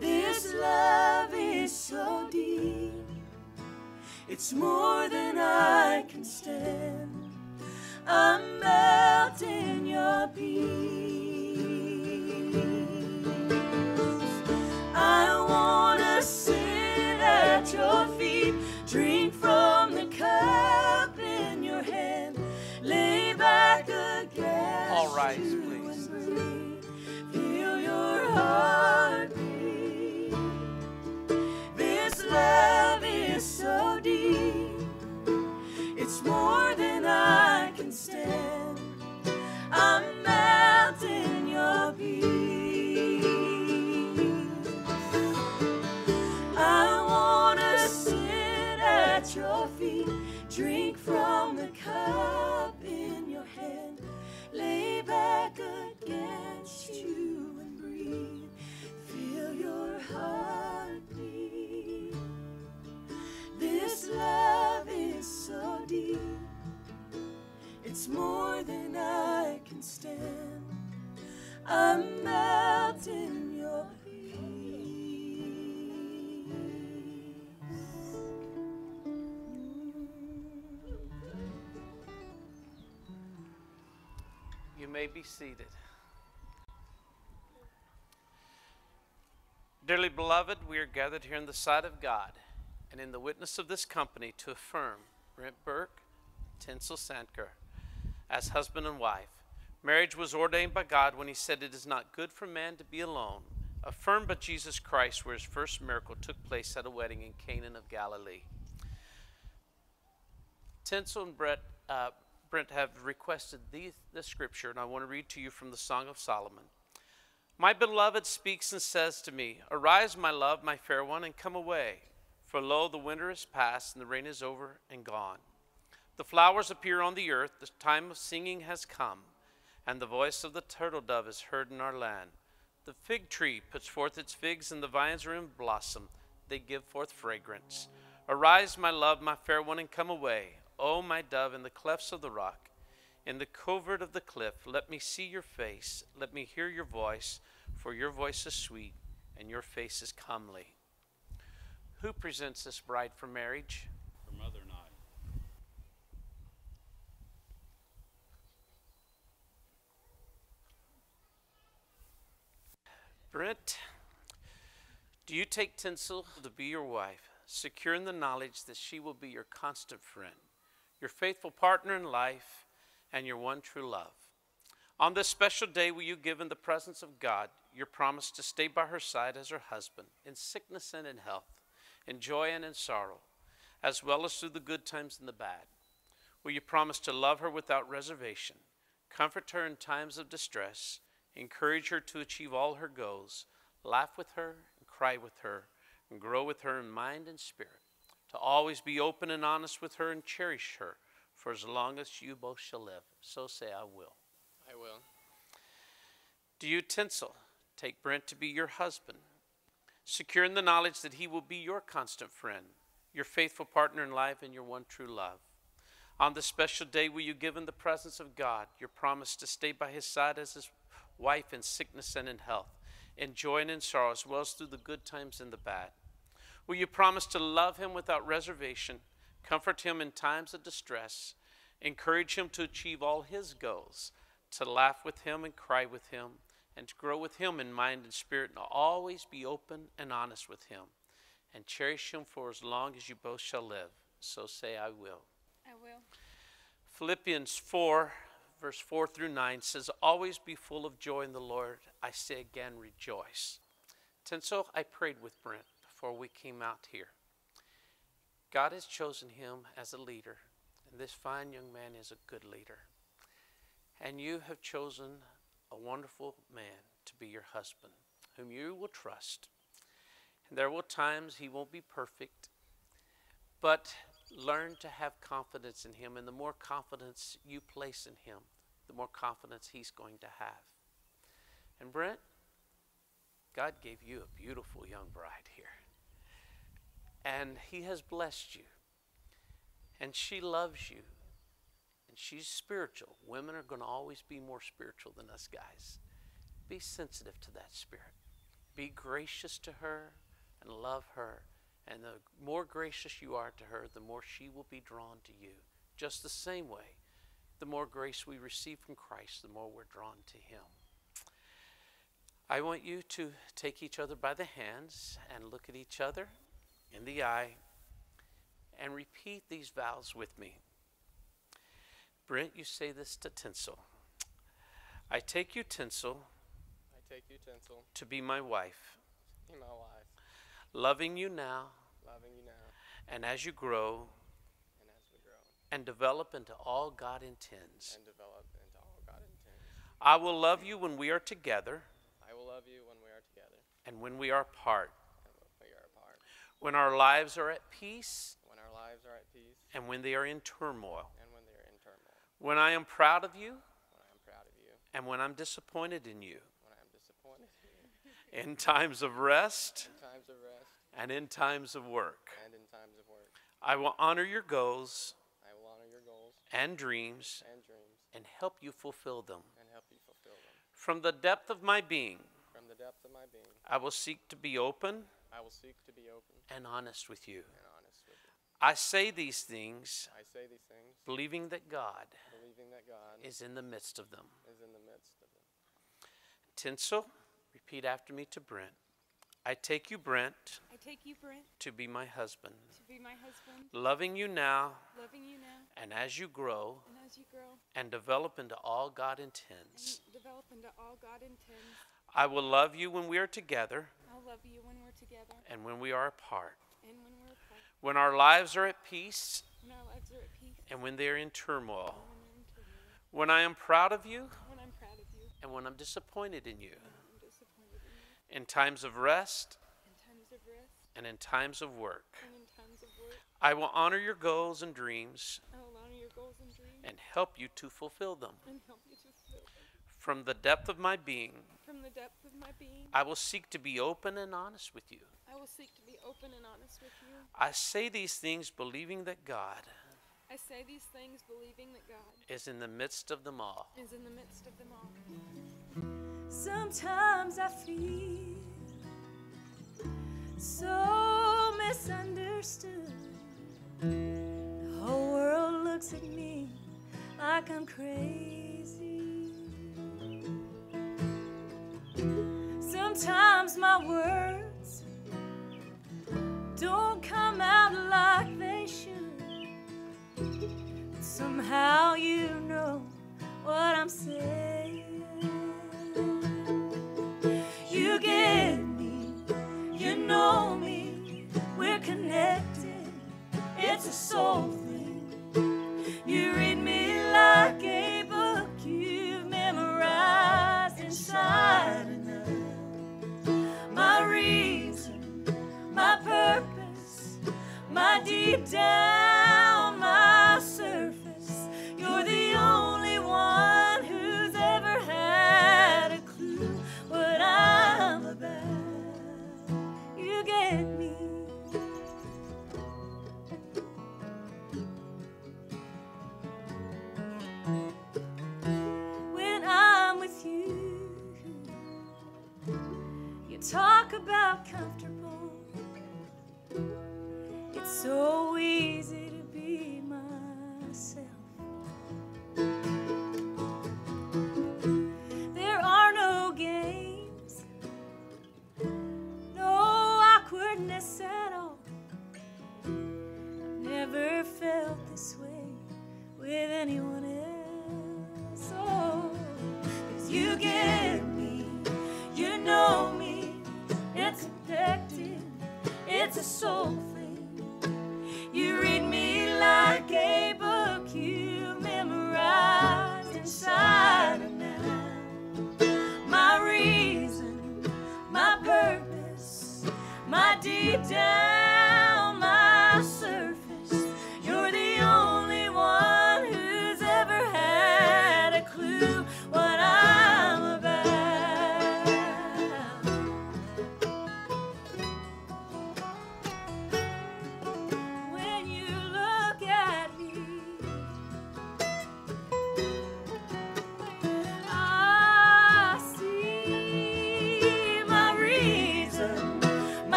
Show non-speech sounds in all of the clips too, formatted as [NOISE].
This love is so deep, it's more than I can stand. I'm melting your peace. You may be seated. Dearly beloved, we are gathered here in the sight of God and in the witness of this company to affirm Brent Burke, Tinsel Sandker, as husband and wife. Marriage was ordained by God when He said it is not good for man to be alone, affirmed by Jesus Christ, where His first miracle took place at a wedding in Canaan of Galilee. Tinsel and Brett, uh, Brent have requested the scripture, and I want to read to you from the Song of Solomon. My beloved speaks and says to me, Arise, my love, my fair one, and come away. For lo, the winter is past, and the rain is over and gone. The flowers appear on the earth, the time of singing has come, and the voice of the turtle dove is heard in our land. The fig tree puts forth its figs, and the vines are in blossom, they give forth fragrance. Arise, my love, my fair one, and come away. O my dove, in the clefts of the rock, in the covert of the cliff, let me see your face, let me hear your voice, for your voice is sweet, and your face is comely. Who presents this bride for marriage? Her mother and I. Brent, do you take Tinsel to be your wife, secure in the knowledge that she will be your constant friend, your faithful partner in life, and your one true love? On this special day, will you give in the presence of God your promise to stay by her side as her husband, in sickness and in health, in joy and in sorrow, as well as through the good times and the bad? Will you promise to love her without reservation, comfort her in times of distress, encourage her to achieve all her goals, laugh with her and cry with her, and grow with her in mind and spirit, to always be open and honest with her and cherish her for as long as you both shall live? So say, I will. I will. Do you, Tinsel, take Brent to be your husband, secure in the knowledge that he will be your constant friend, your faithful partner in life, and your one true love? On this special day, will you give in the presence of God your promise to stay by his side as his wife in sickness and in health, in joy and in sorrow, as well as through the good times and the bad? Will you promise to love him without reservation, comfort him in times of distress, encourage him to achieve all his goals, to laugh with him and cry with him, and to grow with Him in mind and spirit, and always be open and honest with Him, and cherish Him for as long as you both shall live. So say, I will. I will. Philippians 4, verse 4 through 9 says, Always be full of joy in the Lord. I say again, rejoice. Tinsel, I prayed with Brent before we came out here. God has chosen him as a leader, and this fine young man is a good leader. And you have chosen a wonderful man to be your husband, whom you will trust. And there will times he won't be perfect, but learn to have confidence in him. And the more confidence you place in him, the more confidence he's going to have. And Brent, God gave you a beautiful young bride here. And he has blessed you. And she loves you. And she's spiritual. Women are going to always be more spiritual than us guys. Be sensitive to that spirit. Be gracious to her and love her. And the more gracious you are to her, the more she will be drawn to you. Just the same way, the more grace we receive from Christ, the more we're drawn to him. I want you to take each other by the hands and look at each other in the eye and repeat these vows with me. Brent, you say this to Tinsel. I take you, Tinsel, I take you, Tinsel, to be my wife, be my wife, loving you now, loving you now, and as you grow and as we grow, and develop into all God intends. and develop into all God intends. I will love you when we are together I will love you when we are together. and when we are apart, and when we are apart, when our lives are at peace when our lives are at peace. and when they are in turmoil, and when they are in turmoil, when I am proud of you when I am proud of you, and when I'm disappointed in you, when I am disappointed in you, in times of rest in times of rest and in times of work. and in times of work. I will honor your goals I will honor your goals and dreams and dreams and help you fulfill them. and help you fulfill them. From the depth of my being, From the depth of my being, I will seek to be open I will seek to be open and honest with you. and honest with you. I say these things I say these things believing that God believing that God is in the midst of them. is in the midst of them. Tinsel, repeat after me to Brent. I take you, Brent, I take you, Brent, to be my husband, to be my husband, loving you now, loving you now, and as you grow and as you grow. and develop into all God and intends. develop into all God intends. I will love you when we are together I'll love you when we're together. and when we are apart, and when we're apart. when our lives are at peace When our lives are at peace. and when they are in turmoil, and when they're in turmoil. when I am proud of you When I'm proud of you. and when I'm disappointed in you, and in times of rest In times of rest and in times of work. and in times of work. I will honor your goals and dreams I will honor your goals and dreams and help you to fulfill them. and help you to fulfill them. From the depth of my being, From the depth of my being, I will seek to be open and honest with you. I will seek to be open and honest with you. I say these things believing that God I say these things believing that God is in the midst of them all. is in the midst of them all. Sometimes I feel so misunderstood. The whole world looks at me like I'm crazy. Sometimes my words don't come out like they should. But somehow so easy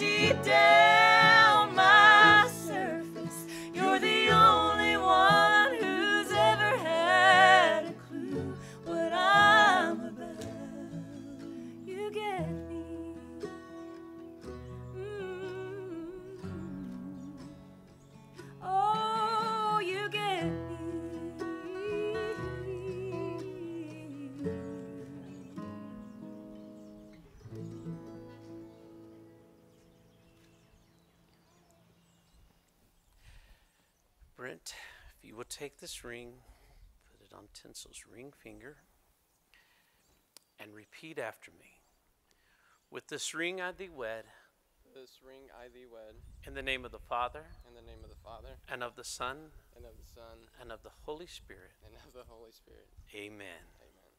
deep down, this ring, put it on Tinsel's ring finger, and repeat after me. With this ring I thee wed, This ring I thee wed, in the name of the Father, in the name of the Father, and of the Son, and of the Son, and of the Holy Spirit. and of the Holy Spirit. Amen. Amen.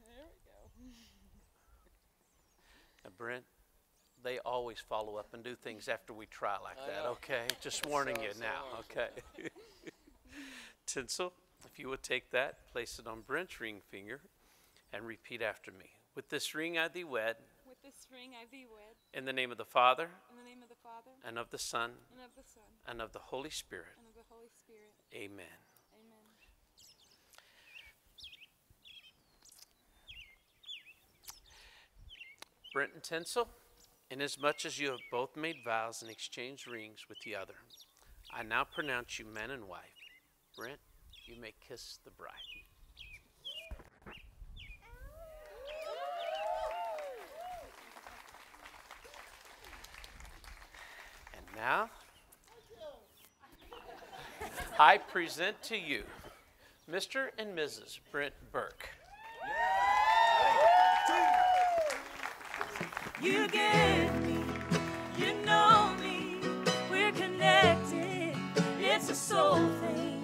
There we go. Now, Brent, they always follow up and do things after we try like I that, know. okay? [LAUGHS] Just warning So- you so now, okay? [LAUGHS] Tinsel, if you would take that, place it on Brent's ring finger, and repeat after me. With this ring I thee wed, With this ring I thee wed, in the name of the Father, in the name of the Father, and of the Son, and of the Son, and of the Holy Spirit. and of the Holy Spirit. Amen. Amen. Brent and Tinsel, inasmuch as you have both made vows and exchanged rings with the other, I now pronounce you man and wife. Brent, you may kiss the bride. And now, I present to you Mr. and Mrs. Brent Burke. You get me, you know me, we're connected. It's a soul thing.